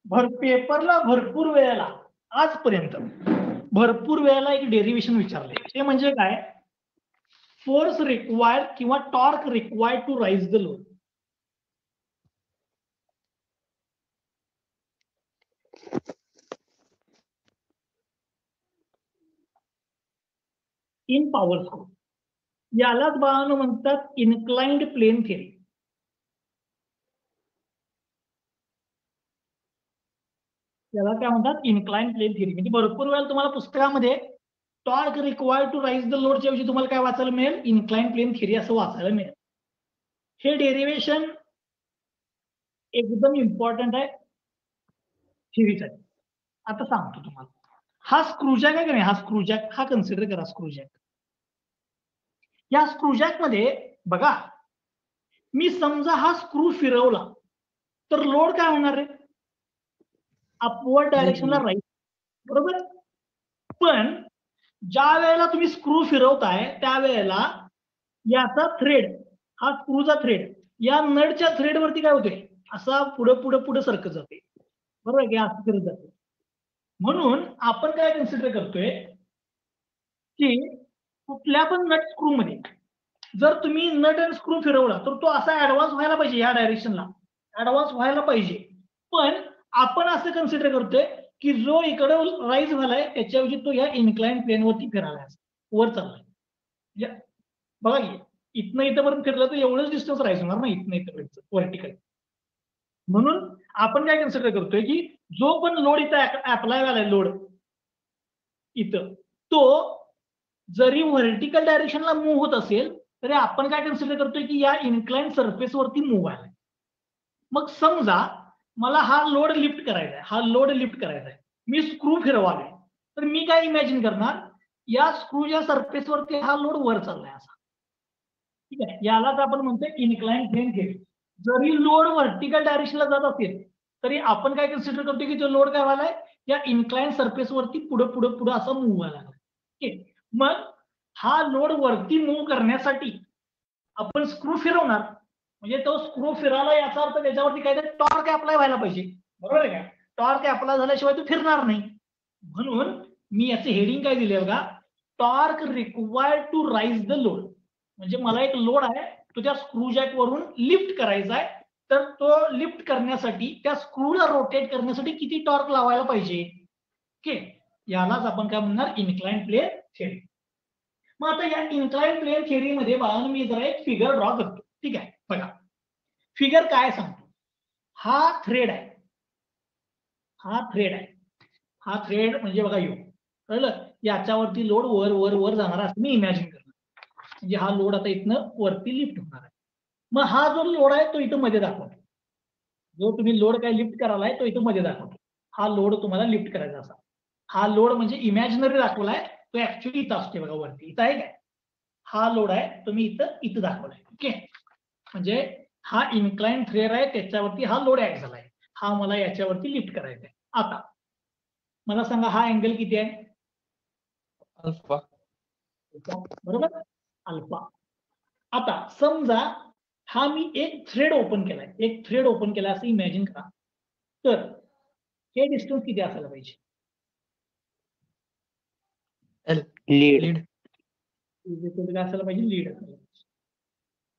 भर पेपरला भरपूर वेळेला आजपर्यंत भरपूर वेळेला एक डेरिव्हेशन विचारले. ते म्हणजे काय? फोर्स रिक्वायर्ड किंवा torque required to raise the load in power screw यालाच बाळानं म्हणतात इन्क्लाइंड प्लेन थिअरी याला काय म्हणतात? इन्क्लाइंड प्लेन थिअरी म्हणजे भरपूर वेळा तुम्हाला पुस्तकामध्ये torque required to raise the लोडच्या विषयी तुम्हाला काय वाचायला मिळेल? इन्क्लाइंड प्लेन थिअरी असं वाचायला मिळेल. हे डेरिव्हेशन एकदम इम्पॉर्टंट आहे. थिअरीसाठी आता सांगतो तुम्हाला. हा स्क्रूजॅक आहे का नाही? हा स्क्रूजॅक हा कन्सिडर करा स्क्रूजॅक या स्क्रूजॅकमध्ये बघा मी समजा हा स्क्रू फिरवला तर लोड काय होणार आहे? अपवर्ड डायरेक्शनला राईट बरोबर? पण ज्या वेळेला तुम्ही स्क्रू फिरवताय त्यावेळेला याचा थ्रेड हा स्क्रूचा थ्रेड या नडच्या थ्रेड वरती काय होते असा पुढे पुढं पुढे सरकत जाते बरोबर आहे की असं करत जाते म्हणून आपण काय कन्सिडर करतोय? की कुठल्या पण नट स्क्रू मध्ये. जर तुम्ही नट अँड स्क्रू फिरवला तर तो असा ऍडव्हान्स व्हायला पाहिजे या डायरेक्शनला ऍडव्हान्स व्हायला पाहिजे. पण आपण असं कन्सिडर करतोय की जो इकडं राईज झालाय त्याच्याऐवजी तो या इन्क्लाइन प्लेनवरती फिरायला वर चाललाय. बघा इथनं इथंपर्यंत फिरलं तर एवढंच डिस्टन्स राईज होणार ना इथनं इथंपर्यंत व्हर्टिकल म्हणून आपण काय कन्सिडर करतोय की जो पण लोड इथं अप्लाय झालाय लोड इथं तो जरी व्हर्टिकल डायरेक्शनला मूव्ह होत असेल तरी आपण काय कन्सिडर करतोय की या इन्क्लाइन सरफेस वरती मूव्ह आलाय. मग समजा मला हा लोड लिफ्ट करायचा आहे हा लोड लिफ्ट करायचा आहे मी स्क्रू फिरवावे तर मी काय इमॅजिन करणार? या स्क्रूच्या सरफेस वरती हा लोड वर चाललाय असा. ठीक आहे? यालाच आपण म्हणतोय इन्क्लाइन प्लेन थिअरी जरी लोड व्हर्टिकल डायरेक्शनला जात असेल तरी आपण काय कन्सिडर करतो की तो लोड काय व्हायलाय? या इन्क्लाइन सरफेस वरती पुढे पुढे पुढे असा मूव्ह व्हायला लागला ठीक मग हा लोड वरती मूव्ह करण्यासाठी आपण स्क्रू फिरवणार. म्हणजे तो स्क्रू फिरायला याचा अर्थ त्याच्यावरती काहीतरी टॉर्क अप्लाय व्हायला पाहिजे. बरोबर आहे का? टॉर्क अप्लाय झाल्याशिवाय तो फिरणार नाही. म्हणून मी याचे हेडिंग काय दिले बघा? Torque required to raise the load म्हणजे मला एक लोड आहे तो त्या स्क्रू जॅक वरून लिफ्ट करायचा आहे. तर तो लिफ्ट करण्यासाठी त्या स्क्रूला रोटेट करण्यासाठी किती टॉर्क लावायला पाहिजे? ओके यालाच आपण काय म्हणणार? इन्क्लाइन प्लेन थिअरी मग आता या इन्क्लाइन प्लेन थिअरीमध्ये बाळांनो मी जरा एक फिगर ड्रॉ करतो. ठीक आहे? बघा. फिगर काय सांगतो? हा थ्रेड आहे. हा थ्रेड आहे. हा थ्रेड म्हणजे बघा यो. कळलं? याच्यावरती लोड वर वर वर जाणार असं मी इमॅजिन करणार. म्हणजे हा लोड आता इथनं वरती लिफ्ट होणार आहे. मग हा जो लोड आहे तो इथं मध्ये दाखवतो. जो तुम्ही लोड काय लिफ्ट करायला आहे तो इथं मध्ये दाखवतो. हा लोड तुम्हाला लिफ्ट करायचा असा. हा लोड म्हणजे इमॅजिनरी दाखवलाय तो ऍक्च्युली इथं असते बघा वरती. इथं आहे काय? हा लोड आहे तो मी इथं इथं दाखवलाय. ओके म्हणजे हा इन्क्लाइन थ्रेड आहे त्याच्यावरती हा लोड ऍड झालाय. हा मला याच्यावरती लिफ्ट करायचा आहे आता मला सांगा हा अँगल किती आहे? अल्फा. बरोबर? अल्फा. आता समजा हा मी एक थ्रेड ओपन केलाय. एक थ्रेड ओपन केलाय असं इमॅजिन करा. तर हे डिस्टन्स किती असायला पाहिजे? लीड लीड इथे काय असायला पाहिजे लीड असायला पाहिजे.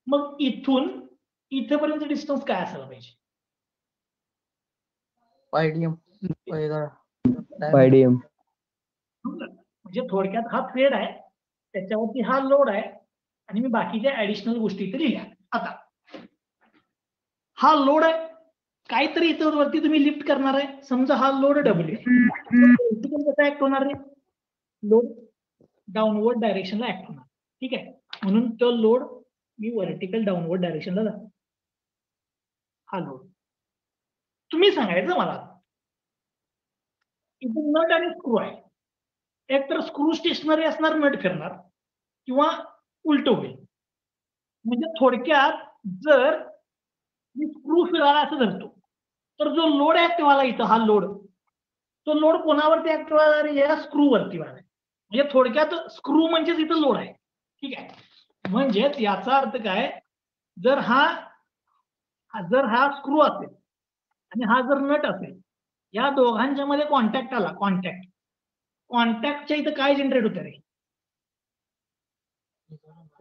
मग इथून इथेपर्यंत डिस्टन्स काय असायला पाहिजे? म्हणजे थोडक्यात हा थ्रेड आहे त्याच्यावरती हा लोड आहे आणि मी बाकीच्या ऍडिशनल गोष्टी इथे लिहिल्या. आता हा लोड आहे काहीतरी इथं वरती तुम्ही लिफ्ट करणार आहे. समजा हा लोड डब्ल्यू कसा ऍक्ट होणार रे लोड डाऊनवर्ड डायरेक्शनला ऍक्ट होणार. ठीक आहे? म्हणून तो लोड मी व्हर्टिकल डाऊनवर्ड डायरेक्शनला जातो. हा लोड तुम्ही सांगायचं मला. इथं नट आणि स्क्रू आहे. एक तर स्क्रू स्टेशनरी असणार नट फिरणार किंवा उलट होईल. म्हणजे थोडक्यात जर मी स्क्रू फिरायला असं धरतो तर जो लोड ऍक्टिव्ह आला इथं हा लोड तो लोड कोणावरती ऍक्टिव्ह आला या स्क्रू वरती आला म्हणजे थोडक्यात स्क्रू म्हणजेच इथं लोड आहे. ठीक आहे? म्हणजेच याचा अर्थ काय? जर हा हा- जर हा स्क्रू असेल आणि हा जर नट असेल या दोघांच्या मध्ये कॉन्टॅक्ट आला कॉन्टॅक्ट कॉन्टॅक्टच्या इथं काय जनरेट होतं रे?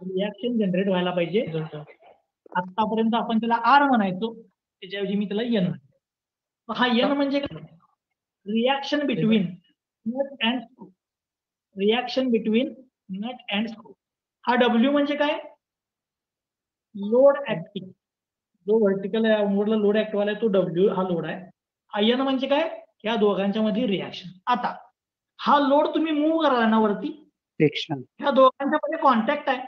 रिॲक्शन जनरेट व्हायला पाहिजे. आतापर्यंत आपण त्याला आर म्हणायचो त्याच्याऐवजी मी त्याला एन म्हणतो हा एन म्हणजे काय? Reaction between nut and screw reaction between nut and screw हा डब्ल्यू म्हणजे काय? लोड ऍक्टिव्ह जो व्हर्टिकल मोडला लोड ऍक्टिव्ह आलाय तो डब्ल्यू हा लोड आहे. हा एन म्हणजे काय? या दोघांच्या मध्ये रिॲक्शन आता हा लोड तुम्ही मूव्ह करायला ना वरती ह्या दोघांच्या मध्ये कॉन्टॅक्ट आहे.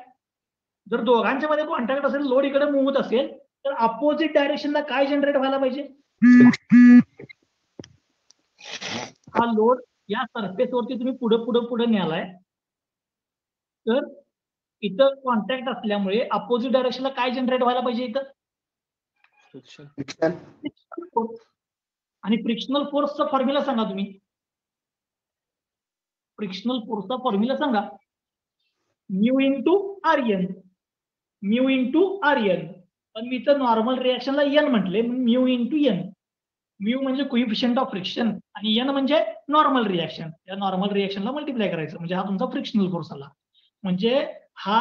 जर दोघांच्या मध्ये कॉन्टॅक्ट असेल लोड इकडे मूव्ह होत असेल तर अपोजिट डायरेक्शनला काय जनरेट व्हायला पाहिजे? हा लोड या सरफेस वरती तुम्ही पुढे पुढे पुढे न्यालाय. तर इथं कॉन्टॅक्ट असल्यामुळे अपोजिट डायरेक्शनला काय जनरेट व्हायला पाहिजे इथं? आणि फ्रिक्शनल फोर्सचा फॉर्म्युला सांगा तुम्ही. फ्रिक्शनल फोर्सचा फॉर्म्युला सांगा. Mu into R N mu into R N पण मी तर नॉर्मल रिॲक्शनला एन म्हटले म्यू इंटू एन म्यू म्हणजे कोइफिशियंट ऑफ फ्रिक्शन आणि एन म्हणजे नॉर्मल रिॲक्शन या नॉर्मल रिॲक्शनला मल्टिप्लाय करायचं. म्हणजे हा तुमचा फ्रिक्शनल फोर्स आला. म्हणजे हा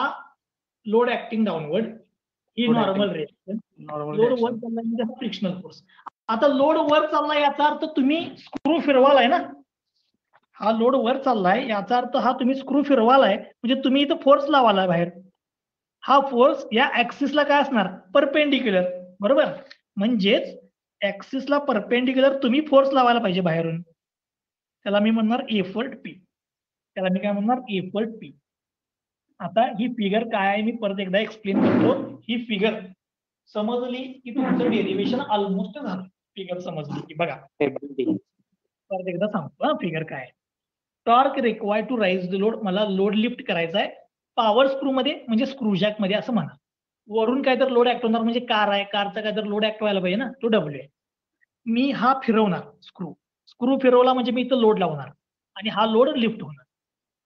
लोड ऍक्टिंग डाऊनवर्ड ही नॉर्मल. रिॲक्शन लोड वर चाललाय म्हणजे हा फ्रिक्शनल फोर्स आता लोड वर चाललाय याचा अर्थ तुम्ही स्क्रू फिरवालाय ना? हा लोड वर चाललाय याचा अर्थ हा तुम्ही स्क्रू फिरवालाय. म्हणजे तुम्ही इथं फोर्स लावालाय बाहेर. हा फोर्स या ऍक्सिसला काय असणार? परपेंडिक्युलर बरोबर? म्हणजेच ऍक्सिसला परपेंडिक्युलर तुम्ही फोर्स लावायला पाहिजे बाहेरून. त्याला मी म्हणणार एफर्ट पी त्याला मी काय म्हणणार? एफर्ट पी आता ही फिगर काय आहे? मी परत एकदा एक्सप्लेन करतो. ही फिगर समजली की तुमचं डेरिवेशन ऑलमोस्ट झालं. फिगर समजली की बघा. परत एकदा सांगतो हा फिगर काय आहे. Torque require to raise the load मला लोड लिफ्ट करायचा आहे. पॉवर स्क्रू मध्ये म्हणजे स्क्रू जॅकमध्ये असं म्हणा. वरून काहीतरी तर लोड ऍक्ट होणार म्हणजे कार आहे कारचा काहीतरी तर लोड ऍक्ट व्हायला पाहिजे ना तो डब्ल्यू आहे मी हा फिरवणार स्क्रू स्क्रू फिरवला म्हणजे मी इथं लोड लावणार आणि हा लोड लिफ्ट होणार.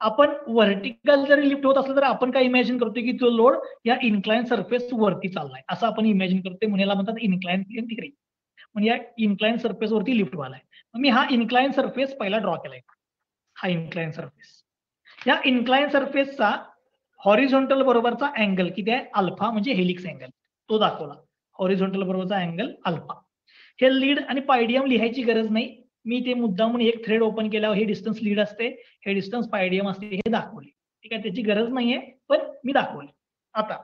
आपण व्हर्टिकल जरी लिफ्ट होत असलं तर आपण काय इमॅजिन करतो की तो लोड या इन्क्लाइन सरफेस वरती चाललाय. असं आपण इमॅजिन करतोय म्हणून म्हणतात इन्क्लाइन प्लेन थिअरी म्हणजे या इन्क्लाइन सरफेस वरती लिफ्ट व्हायलाय. आहे मी हा इन्क्लाइन सरफेस पहिला ड्रॉ केलाय. हा इन्क्लाइन सरफेस या इन्क्लाइन सरफेसचा हॉरिझॉन्टल बरोबरचा अँगल किती आहे? अल्फा म्हणजे हेलिक्स अँगल. तो दाखवला. हॉरिझॉन्टल बरोबरचा अँगल अल्फा. हे लीड आणि पायडियम लिहायची गरज नाही. मी ते मुद्दामून एक थ्रेड ओपन केल्यावर हे डिस्टन्स लीड असते. हे डिस्टन्स पायडियम असते. हे दाखवले. ठीक आहे? त्याची गरज नाहीये पण मी दाखवले. आता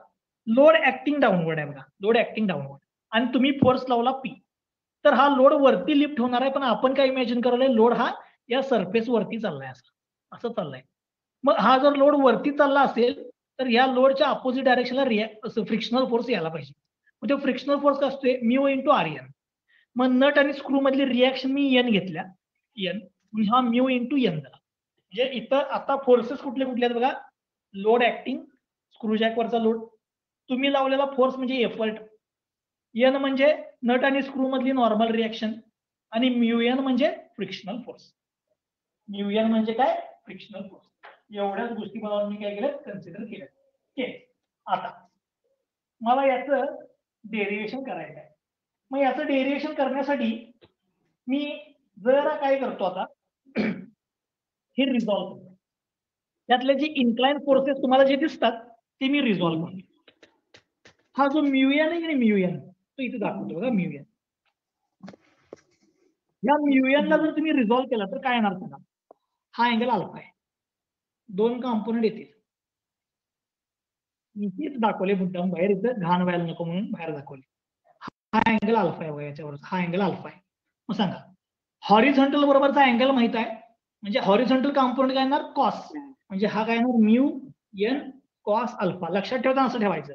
लोड ऍक्टिंग डाऊनवर्ड आहे बघा. लोड ऍक्टिंग डाऊनवर्ड आणि तुम्ही फोर्स लावला पी तर हा लोड वरती लिफ्ट होणार आहे पण आपण काय इमॅजिन करायला लोड हा या सरफेस वरती चाललाय असं. असं चाललाय. मग हा जर लोड वरती चालला असेल तर या लोडच्या अपोजिट डायरेक्शनला रिया फ्रिक्शनल फोर्स यायला पाहिजे. मग तो फ्रिक्शनल फोर्स काय असतोय? म्यू इंटू आर एन मग नट आणि स्क्रू मधली रिॲक्शन मी एन घेतल्या. एन हा म्यू इंटू एन झाला. म्हणजे इथं आता फोर्सेस कुठले कुठले आहेत बघा? लोड ऍक्टिंग स्क्रू वरचा लोड तुम्ही लावलेला फोर्स म्हणजे एफर्ट एन म्हणजे नट आणि स्क्रू मधली नॉर्मल रिॲक्शन आणि म्यू एन म्हणजे फ्रिक्शनल फोर्स म्यू एन म्हणजे काय? फ्रिक्शनल फोर्स एवढ्याच गोष्टी मला मी काय केलं कन्सिडर केलं ओके आता मला याचं डेरिव्हेशन करायचं आहे मग याचं डेरिव्हेशन करण्यासाठी मी जरा काय करतो आता? हे रिझॉल्व करतो. त्यातले जे इन्क्लाइन फोर्सेस तुम्हाला जे दिसतात ते मी रिझॉल्व करतो. हा जो म्युएन आहे की म्युयन म्युएन तो इथे दाखवतो बघा म्युएन या म्युएनला जर तुम्ही रिझॉल्व केला तर काय येणार सांगा? हा अँगल अल्फा आहे दोन कॉम्पोनंट येतील. मी तेच दाखवले मुद्दाम बाहेर. इथं घाण व्हायला नको म्हणून बाहेर दाखवले हा अँगल अल्फा आहे याच्यावर हा अँगल अल्फा आहे. मग सांगा. हॉरिझॉन्टल बरोबरचा अँगल माहीत आहे? म्हणजे हॉरिझॉन्टल कॉम्पोनंट काय येणार? कॉस म्हणजे हा काय येणार? म्यू एन कॉस अल्फा लक्षात ठेवता असं ठेवायचं.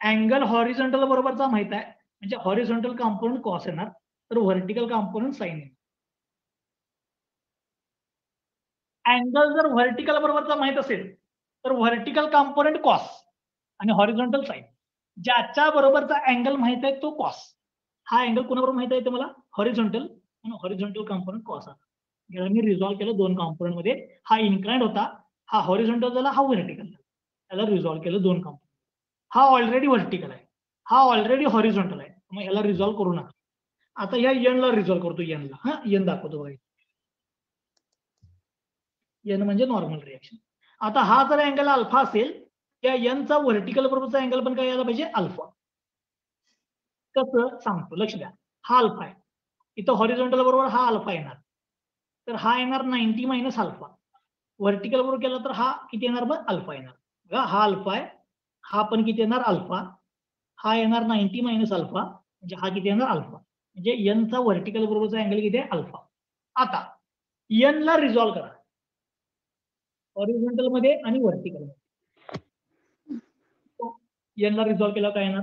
अँगल हॉरिझॉन्टल बरोबरचा माहीत आहे. म्हणजे हॉरिझॉन्टल कॉम्पोनंट कॉस येणार. तर व्हर्टिकल कॉम्पोनंट साईन येणार. अँगल जर व्हर्टिकल बरोबरचा माहीत असेल तर व्हर्टिकल कॉम्पोनंट कॉस आणि हॉरिझॉन्टल साईन ज्याच्या बरोबरचा अँगल माहीत आहे तो कॉस हा अँगल कोणाबरोबर माहीत आहे तुम्हाला हॉरिझॉन्टल आणि हॉरिझॉन्टल कॉम्पोनंट कॉस आता मी रिझॉल्व्ह केलं दोन कॉम्पोनंटमध्ये. हा इन्क्लाइंड होता हा हॉरिझॉन्टल झाला हा व्हर्टिकल त्याला रिझॉल्व्ह केलं दोन कॉम्पोनंट हा ऑलरेडी व्हर्टिकल आहे. हा ऑलरेडी हॉरिझॉन्टल आहे. मग ह्याला रिझॉल्व्ह करू नका. आता या यनला रिझॉल्व्ह करतो यनला हा यन दाखवतो बघा एन म्हणजे नॉर्मल रिॲक्शन आता हा जर अँगल अल्फा असेल त्या यनचा व्हर्टिकल बरोबरचा अँगल पण काय यायला पाहिजे? अल्फा कसं सांगतो. लक्ष द्या. हा अल्फा आहे. इथं हॉरिझॉन्टल बरोबर हा अल्फा येणार. तर हा येणार नाईन्टी मायनस अल्फा व्हर्टिकल बरोबर केला तर हा किती येणार बघ अल्फा येणार. बघा हा अल्फा आहे. हा पण किती येणार? अल्फा हा येणार नाईन्टी मायनस अल्फा म्हणजे हा किती येणार? अल्फा म्हणजे यनचा व्हर्टिकल बरोबरचा अँगल किती आहे? अल्फा आता यनला रिझॉल्व्ह करा. हॉरिझॉन्टल मध्ये आणि व्हर्टिकल मध्ये यनला रिझॉल्व्ह केला काय येणार?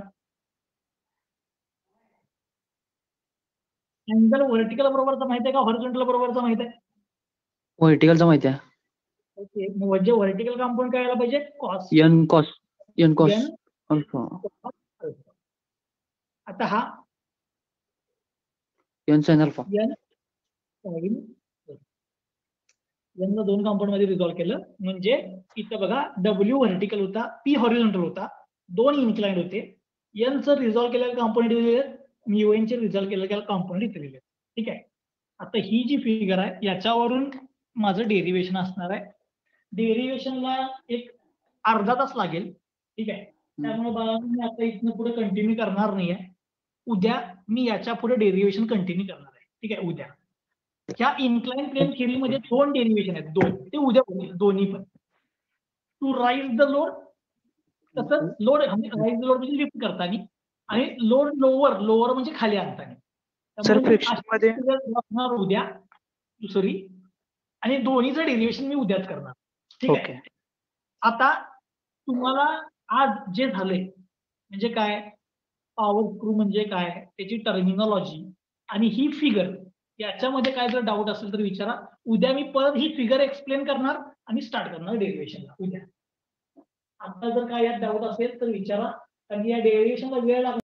अँगल व्हर्टिकल बरोबरचा माहिती आहे का? हॉरिझॉन्टल बरोबरचा माहिती आहे? व्हर्टिकलचा माहिती आहे. ओके म्हणजे व्हर्टिकल कॉम्पोनंट काय यायला पाहिजे? Cos N cos N cos alpha आता हा. एन साइन अल्फ़ा एन यांना दोन कॉम्पाउंडमध्ये रिझॉल्व्ह केलं. म्हणजे इथं बघा डब्ल्यू व्हर्टिकल होता पी हॉरिझॉन्टल होता. दोन इन्क्लाइंड होते. एनचं रिझॉल्व्ह केलेलं आहेत म्यू एनचे रिझॉल्व्ह केलेलं कॉम्पोनंट इथे आहेत. ठीक आहे? आता ही जी फिगर आहे याच्यावरून माझं डेरिवेशन असणार आहे. डेरिवेशनला एक अर्धा तास लागेल. ठीक आहे? त्यामुळे बाळा मी आता इथनं पुढे कंटिन्यू करणार नाहीये. उद्या मी याच्यापुढे डेरिवेशन कंटिन्यू करणार आहे. ठीक आहे? उद्या. ह्या इन्क्लाइन प्लेन थेरी मध्ये दोन डेरिवेशन आहेत. दोन. ते उद्या दोन्ही पण. टू राईज द लोड तसंच लोड राईज द लोड म्हणजे लिफ्ट करताना आणि लोड लोअर लोअर म्हणजे खाली आणताना. उद्या. दुसरी आणि दोन्हीचं डेरिवेशन मी उद्याच करणार. ठीक आहे? आता तुम्हाला आज जे झालंय म्हणजे काय? पॉवर स्क्रू म्हणजे काय? त्याची टर्मिनॉलॉजी आणि ही फिगर याच्यामध्ये काय जर डाऊट असेल तर विचारा. उद्या मी परत ही फिगर एक्सप्लेन करणार आणि स्टार्ट करणार डेरिव्हेशनला उद्या. आता जर काय यात डाऊट असेल तर विचारा. कारण या डेरिव्हेशनला वेळ लागणार